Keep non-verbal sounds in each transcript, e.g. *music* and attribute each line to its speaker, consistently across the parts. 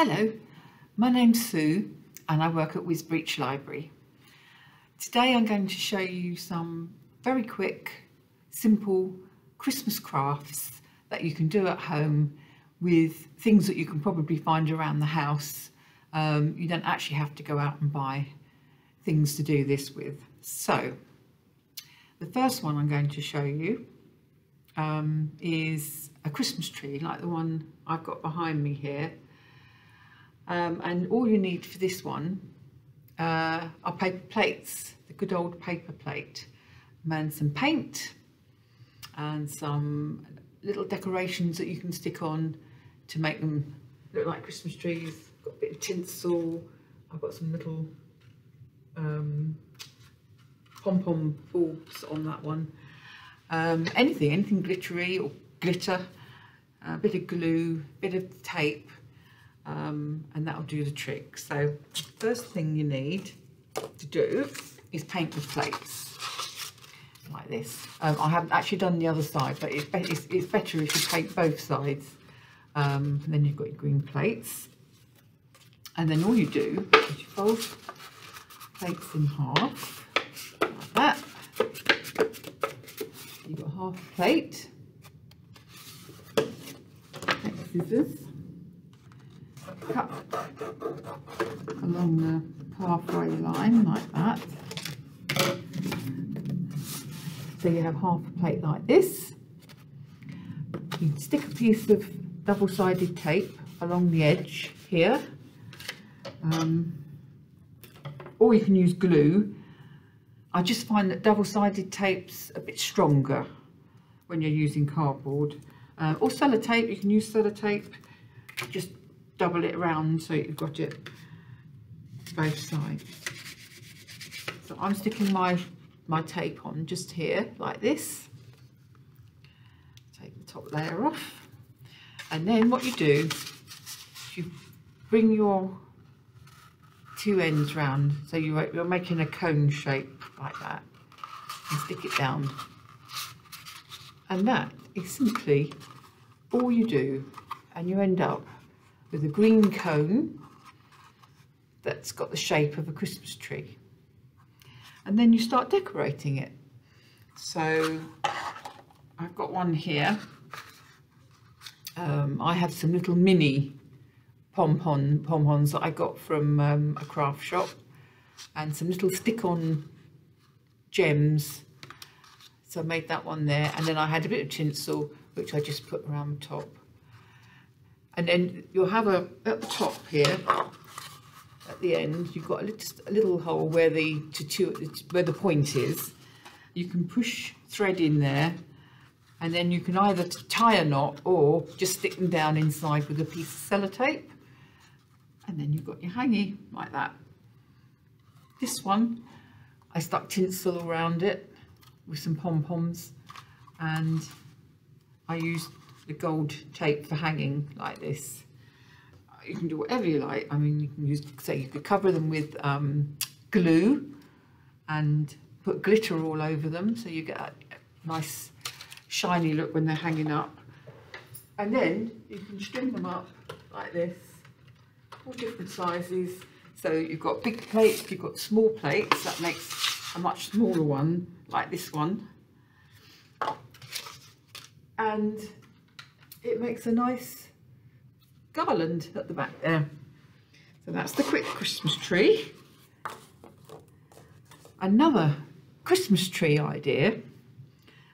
Speaker 1: Hello, my name's Sue and I work at Wisbech Library. Today I'm going to show you some very quick, simple Christmas crafts that you can do at home with things that you can probably find around the house. Um, you don't actually have to go out and buy things to do this with. So, the first one I'm going to show you um, is a Christmas tree like the one I've got behind me here. Um, and all you need for this one uh, are paper plates, the good old paper plate, and some paint and some little decorations that you can stick on to make them look like Christmas trees. Got a bit of tinsel, I've got some little um, pom-pom balls on that one. Um, anything, anything glittery or glitter, a bit of glue, a bit of tape, um, and that'll do the trick. So first thing you need to do is paint the plates like this. Um, I haven't actually done the other side, but it's, be it's, it's better if you paint both sides. Um, and then you've got your green plates. And then all you do is you fold plates in half, like that. You've got half plate. Take scissors cut along the halfway line like that. So you have half a plate like this. You stick a piece of double-sided tape along the edge here. Um, or you can use glue. I just find that double-sided tape's a bit stronger when you're using cardboard. Uh, or sellotape, you can use sellotape. Just double it around so you've got it both sides. So I'm sticking my, my tape on just here like this. Take the top layer off. And then what you do, you bring your two ends round so you're, you're making a cone shape like that and stick it down. And that is simply all you do and you end up with a green cone that's got the shape of a Christmas tree. And then you start decorating it. So I've got one here. Um, I have some little mini pom-pom that I got from um, a craft shop and some little stick-on gems. So I made that one there and then I had a bit of tinsel which I just put around the top and then you'll have a at the top here at the end you've got a little, a little hole where the where the point is. You can push thread in there and then you can either tie a knot or just stick them down inside with a piece of sellotape. And then you've got your hangy like that. This one I stuck tinsel around it with some pom-poms and I used the gold tape for hanging like this. You can do whatever you like. I mean, you can use, say, you could cover them with um, glue and put glitter all over them so you get a nice shiny look when they're hanging up. And then you can string them up like this, all different sizes. So you've got big plates, you've got small plates, that makes a much smaller one, like this one. And it makes a nice garland at the back there. So that's the quick Christmas tree. Another Christmas tree idea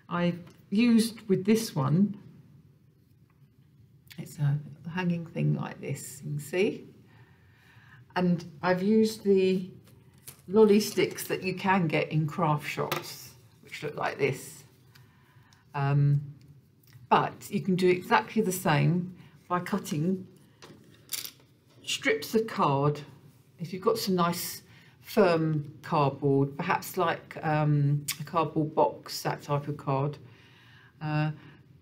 Speaker 1: I used with this one. It's a hanging thing like this, you can see. And I've used the lolly sticks that you can get in craft shops, which look like this. Um, but you can do exactly the same by cutting strips of card. If you've got some nice firm cardboard, perhaps like um, a cardboard box, that type of card. Uh,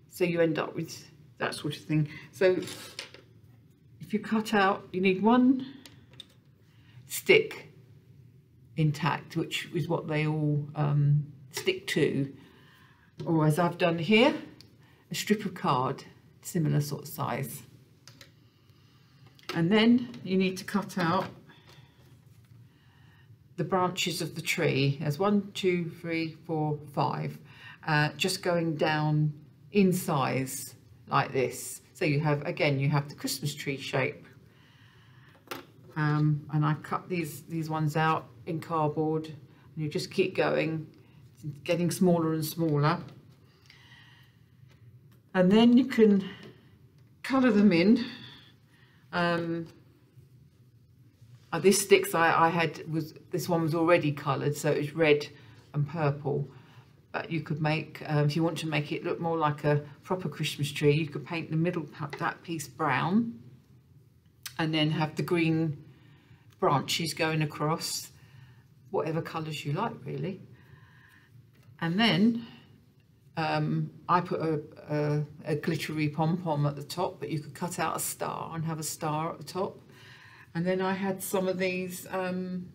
Speaker 1: so you end up with that sort of thing. So if you cut out, you need one stick intact, which is what they all um, stick to. Or as I've done here, a strip of card, similar sort of size. And then you need to cut out the branches of the tree. There's one, two, three, four, five, uh, just going down in size like this. So you have, again, you have the Christmas tree shape. Um, and I cut these, these ones out in cardboard and you just keep going, getting smaller and smaller. And then you can colour them in. Um, uh, this sticks I, I had was this one was already coloured so it was red and purple but you could make um, if you want to make it look more like a proper Christmas tree you could paint the middle that piece brown and then have the green branches going across whatever colours you like really and then um, I put a, a, a glittery pom-pom at the top but you could cut out a star and have a star at the top and then I had some of these um,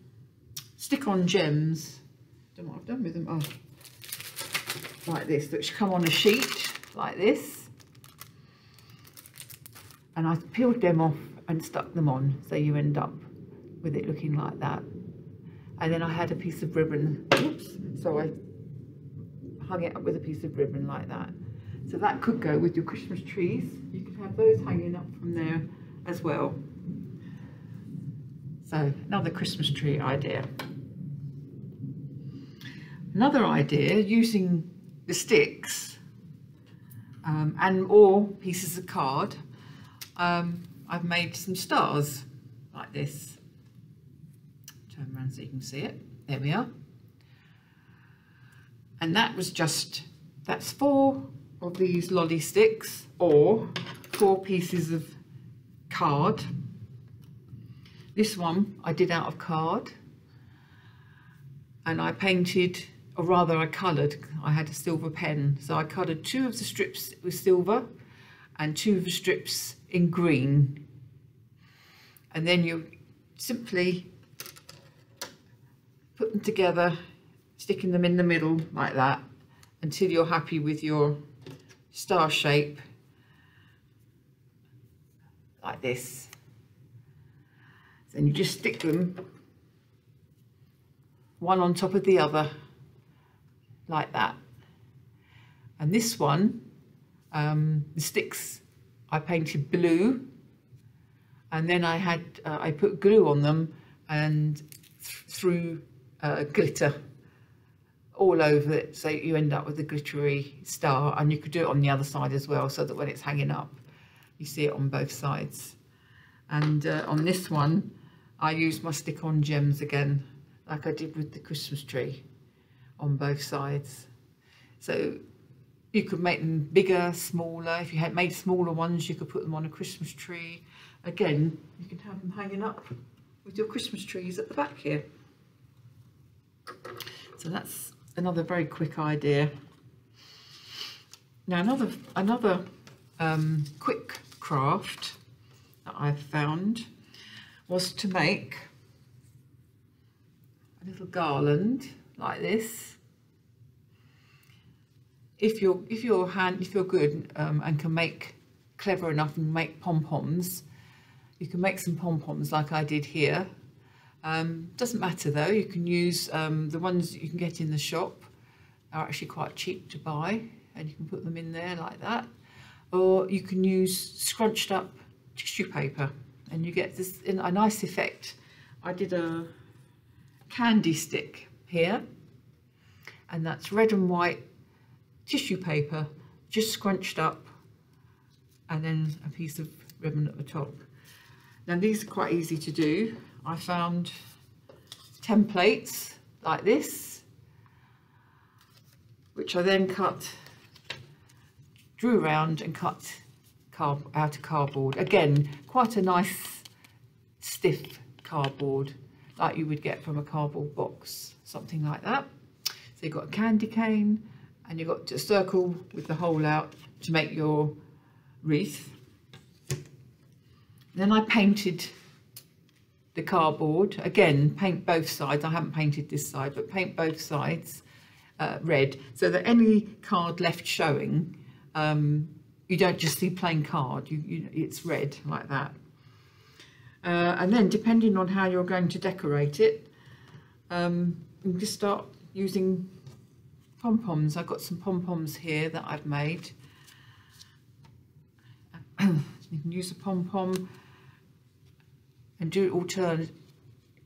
Speaker 1: stick-on gems. Don't know what I've done with them. Oh, like this, which come on a sheet like this. And I peeled them off and stuck them on, so you end up with it looking like that. And then I had a piece of ribbon, oops, so I hung it up with a piece of ribbon like that. So that could go with your Christmas trees. You could have those hanging up from there as well. So another Christmas tree idea. Another idea using the sticks um, and or pieces of card, um, I've made some stars like this. Turn around so you can see it. There we are. And that was just, that's four of these lolly sticks or four pieces of card this one I did out of card and I painted, or rather I coloured, I had a silver pen. So I coloured two of the strips with silver and two of the strips in green. And then you simply put them together, sticking them in the middle like that until you're happy with your star shape like this. Then you just stick them one on top of the other like that. And this one, um, the sticks I painted blue and then I had, uh, I put glue on them and th threw uh, glitter all over it so you end up with a glittery star and you could do it on the other side as well so that when it's hanging up you see it on both sides and uh, on this one I use my stick-on gems again, like I did with the Christmas tree on both sides. So you could make them bigger, smaller. If you had made smaller ones, you could put them on a Christmas tree. Again, you can have them hanging up with your Christmas trees at the back here. So that's another very quick idea. Now another another um, quick craft that I've found was to make a little garland like this. If you're if you're hand if you're good um, and can make clever enough and make pom poms, you can make some pom poms like I did here. Um, doesn't matter though. You can use um, the ones you can get in the shop. Are actually quite cheap to buy, and you can put them in there like that. Or you can use scrunched up tissue paper and you get this in a nice effect. I did a candy stick here and that's red and white tissue paper just scrunched up and then a piece of ribbon at the top. Now these are quite easy to do. I found templates like this which I then cut, drew around and cut out of cardboard. Again, quite a nice stiff cardboard like you would get from a cardboard box, something like that. So you've got a candy cane and you've got a circle with the hole out to make your wreath. Then I painted the cardboard. Again, paint both sides. I haven't painted this side, but paint both sides uh, red so that any card left showing um, you don't just see plain card, you, you, it's red like that. Uh, and then depending on how you're going to decorate it, um, you just start using pom-poms. I've got some pom-poms here that I've made. *clears throat* you can use a pom-pom and do alternate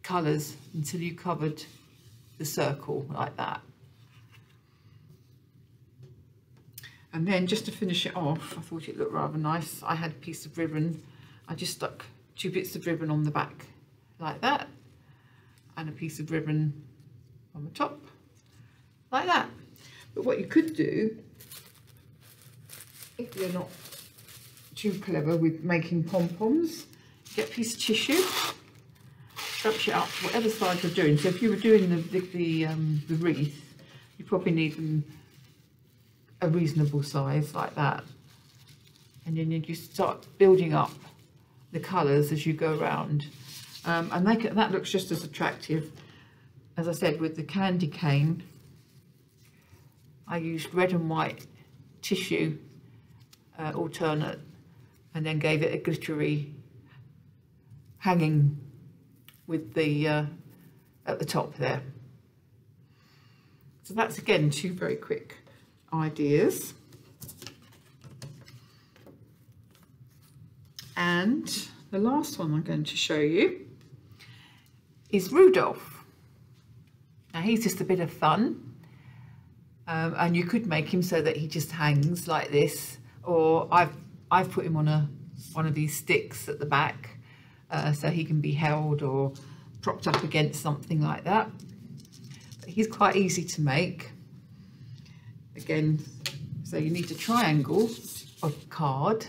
Speaker 1: colours until you covered the circle like that. And then just to finish it off, I thought it looked rather nice. I had a piece of ribbon. I just stuck two bits of ribbon on the back like that and a piece of ribbon on the top like that. But what you could do, if you're not too clever with making pom-poms, get a piece of tissue, scrunch it up, to whatever size you're doing. So if you were doing the, the, the, um, the wreath, you probably need them a reasonable size like that. And then you just start building up the colours as you go around. Um, and they, that looks just as attractive, as I said, with the candy cane I used red and white tissue uh, alternate and then gave it a glittery hanging with the uh, at the top there. So that's again two very quick ideas. And the last one I'm going to show you is Rudolph. Now he's just a bit of fun. Um, and you could make him so that he just hangs like this or I've I've put him on a one of these sticks at the back uh, so he can be held or propped up against something like that. But he's quite easy to make. Again so you need a triangle of card.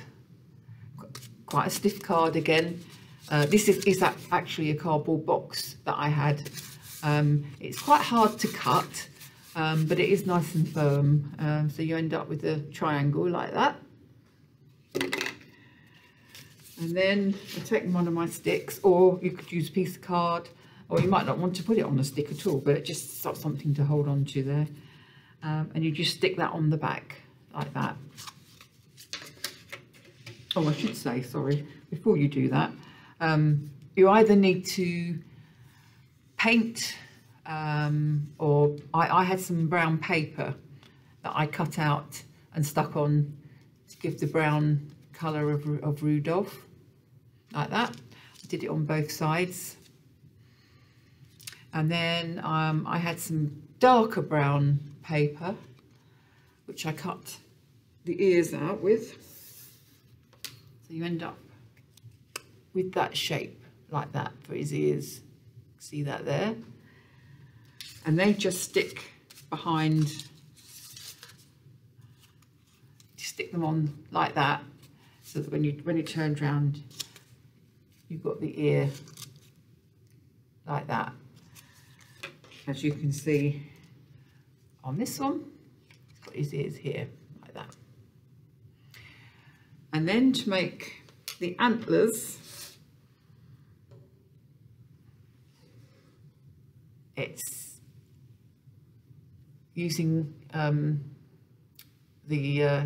Speaker 1: Quite a stiff card again. Uh, this is, is actually a cardboard box that I had. Um, it's quite hard to cut um, but it is nice and firm. Um, so you end up with a triangle like that and then I take one of my sticks or you could use a piece of card or you might not want to put it on a stick at all but it just something to hold on to there. Um, and you just stick that on the back like that. Oh I should say sorry before you do that um, you either need to paint um, or I, I, had some brown paper that I cut out and stuck on to give the brown colour of, of Rudolph, like that. I did it on both sides. And then um, I had some darker brown paper, which I cut the ears out with. So you end up with that shape like that for his ears. See that there? and they just stick behind, stick them on like that, so that when you when it turns round, you've got the ear like that. As you can see on this one, he's got his ears here like that. And then to make the antlers, it's using um, the uh,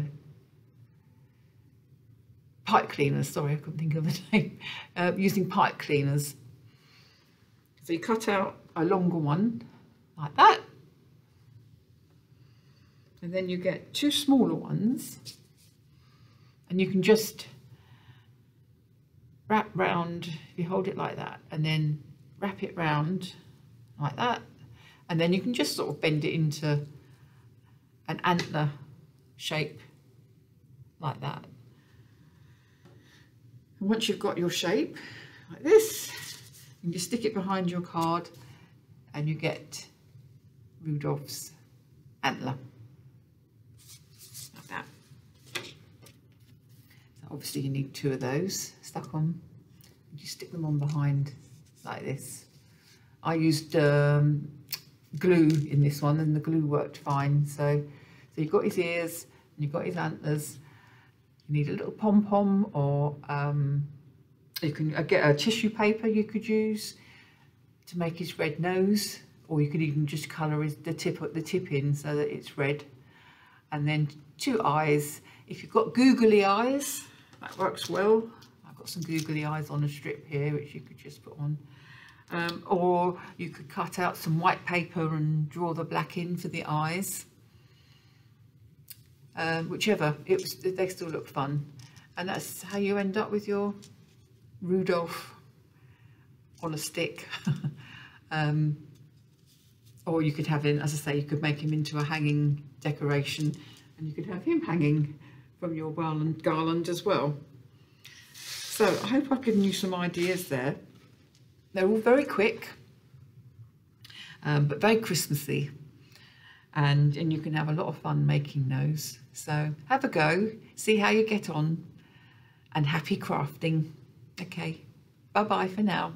Speaker 1: pipe cleaners, sorry, I couldn't think of the *laughs* name, uh, using pipe cleaners. So you cut out a longer one like that. And then you get two smaller ones and you can just wrap round, you hold it like that and then wrap it round like that and then you can just sort of bend it into an antler shape like that. And once you've got your shape like this, you stick it behind your card and you get Rudolph's antler. Like that. So obviously you need two of those stuck on. You stick them on behind like this. I used um, glue in this one and the glue worked fine. So, so you've got his ears and you've got his antlers. You need a little pom-pom or um, you can uh, get a tissue paper you could use to make his red nose or you could even just colour his, the tip the tip in so that it's red. And then two eyes. If you've got googly eyes, that works well. I've got got some googly eyes on a strip here, which you could just put on. Um, or you could cut out some white paper and draw the black in for the eyes. Um, whichever, it was, they still look fun. And that's how you end up with your Rudolph on a stick. *laughs* um, or you could have him, as I say, you could make him into a hanging decoration and you could have him hanging from your garland, garland as well. So I hope I've given you some ideas there. They're all very quick, um, but very Christmassy. And, and you can have a lot of fun making those. So have a go, see how you get on, and happy crafting. Okay, bye-bye for now.